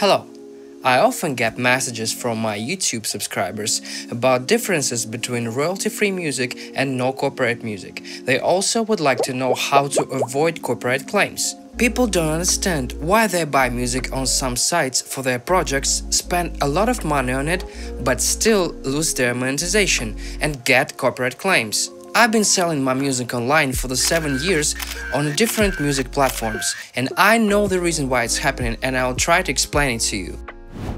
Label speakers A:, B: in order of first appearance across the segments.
A: Hello. I often get messages from my YouTube subscribers about differences between royalty-free music and no copyright music. They also would like to know how to avoid copyright claims. People don't understand why they buy music on some sites for their projects, spend a lot of money on it, but still lose their monetization and get copyright claims. I've been selling my music online for the 7 years on different music platforms and I know the reason why it's happening and I'll try to explain it to you.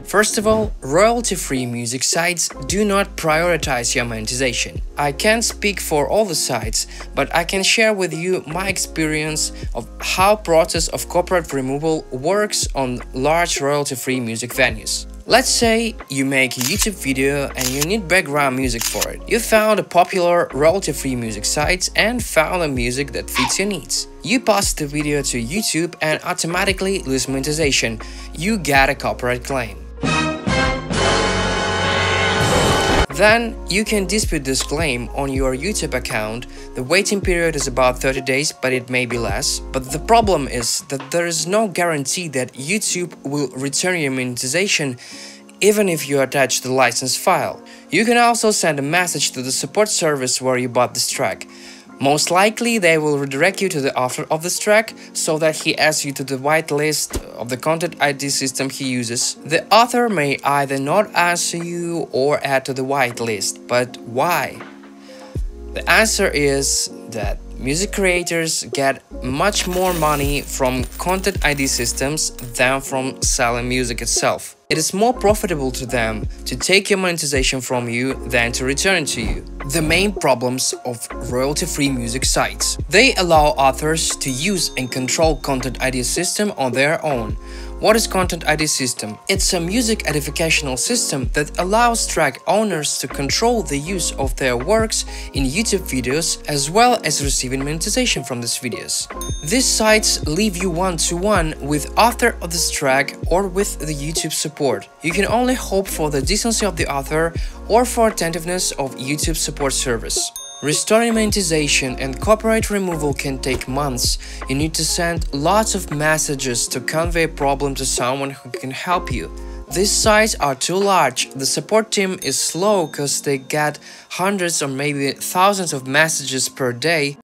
A: First of all, royalty-free music sites do not prioritize your monetization. I can't speak for all the sites, but I can share with you my experience of how process of copyright removal works on large royalty-free music venues. Let's say you make a YouTube video and you need background music for it. You found a popular royalty-free music site and found a music that fits your needs. You post the video to YouTube and automatically lose monetization. You get a copyright claim. Then you can dispute this claim on your YouTube account. The waiting period is about 30 days, but it may be less. But the problem is that there is no guarantee that YouTube will return your monetization even if you attach the license file. You can also send a message to the support service where you bought this track. Most likely they will redirect you to the author of this track so that he adds you to the whitelist of the content ID system he uses. The author may either not answer you or add to the whitelist, but why? The answer is that music creators get much more money from content ID systems than from selling music itself. It is more profitable to them to take your monetization from you than to return to you. The main problems of royalty-free music sites. They allow authors to use and control content ID system on their own, what is Content ID system? It's a music identificational system that allows track owners to control the use of their works in YouTube videos as well as receiving monetization from these videos. These sites leave you one-to-one -one with author of this track or with the YouTube support. You can only hope for the decency of the author or for attentiveness of YouTube support service. Restoring monetization and copyright removal can take months. You need to send lots of messages to convey a problem to someone who can help you. These sites are too large, the support team is slow cause they get hundreds or maybe thousands of messages per day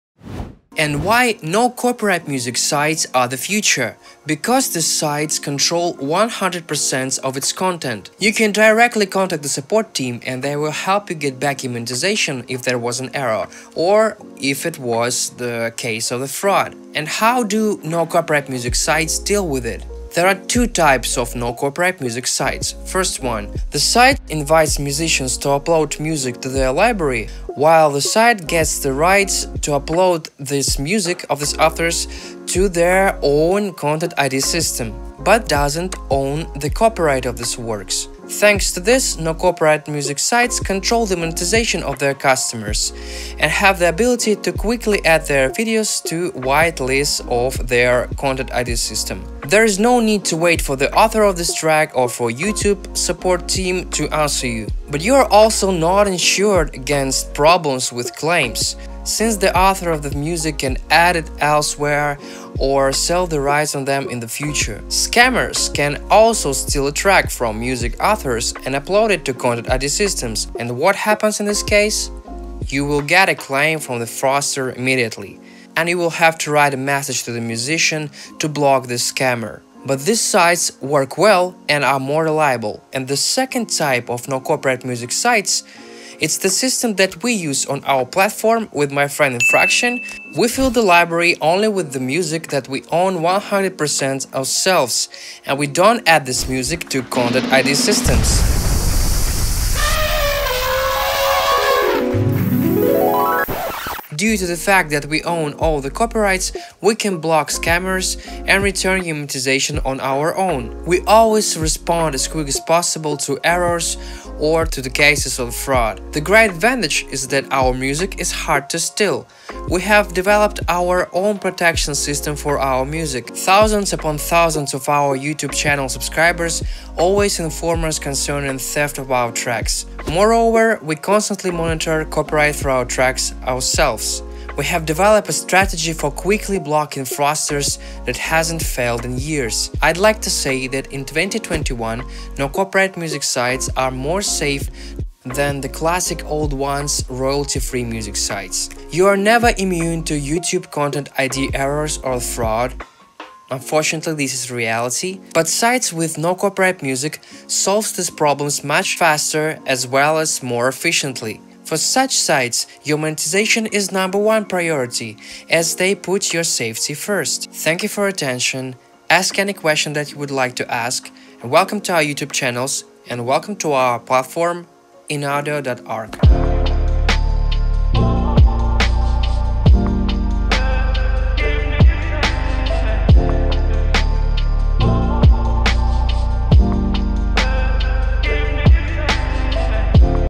A: and why no copyright music sites are the future? Because the sites control 100% of its content. You can directly contact the support team and they will help you get back your monetization if there was an error or if it was the case of the fraud. And how do no copyright music sites deal with it? There are two types of no copyright music sites. First one, the site invites musicians to upload music to their library, while the site gets the rights to upload this music of these authors to their own content ID system, but doesn't own the copyright of these works. Thanks to this, no copyright music sites control the monetization of their customers and have the ability to quickly add their videos to white lists of their content ID system. There is no need to wait for the author of this track or for YouTube support team to answer you. But you are also not insured against problems with claims since the author of the music can add it elsewhere or sell the rights on them in the future. Scammers can also steal a track from music authors and upload it to content ID systems. And what happens in this case? You will get a claim from the fraudster immediately, and you will have to write a message to the musician to block the scammer. But these sites work well and are more reliable. And the second type of no copyright music sites it's the system that we use on our platform with my friend Infraction. We fill the library only with the music that we own 100% ourselves, and we don't add this music to content ID systems. Due to the fact that we own all the copyrights, we can block scammers and return monetization on our own. We always respond as quick as possible to errors or to the cases of fraud. The great advantage is that our music is hard to steal. We have developed our own protection system for our music. Thousands upon thousands of our YouTube channel subscribers always inform us concerning theft of our tracks. Moreover, we constantly monitor copyright for our tracks ourselves. We have developed a strategy for quickly blocking fraudsters that hasn't failed in years. I'd like to say that in 2021, no copyright music sites are more safe than the classic old ones royalty-free music sites. You are never immune to YouTube content ID errors or fraud, Unfortunately, this is reality, but sites with no copyright music solves these problems much faster as well as more efficiently. For such sites, your monetization is number one priority, as they put your safety first. Thank you for attention, ask any question that you would like to ask, and welcome to our YouTube channels, and welcome to our platform, inaudio.org.